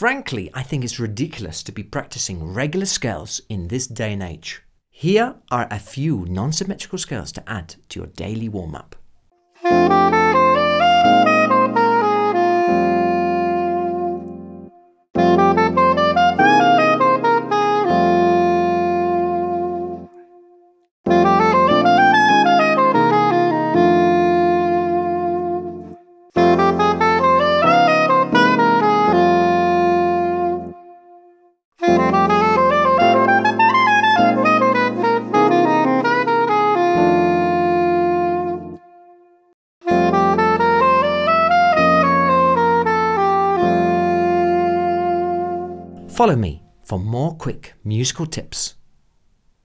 Frankly, I think it's ridiculous to be practicing regular scales in this day and age. Here are a few non-symmetrical scales to add to your daily warm-up. Follow me for more quick musical tips.